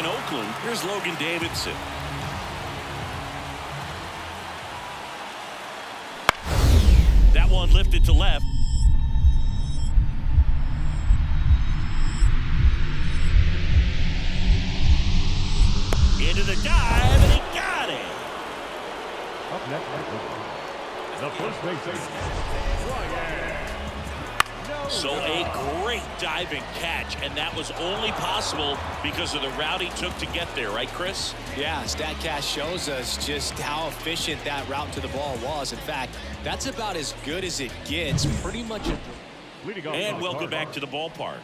in Oakland. Here's Logan Davidson. That one lifted to left. Into the dive, and he got it. Up next, the first Ryan. So a great diving catch, and that was only possible because of the route he took to get there, right, Chris? Yeah, StatCast shows us just how efficient that route to the ball was. In fact, that's about as good as it gets. Pretty much. A And welcome back to the ballpark.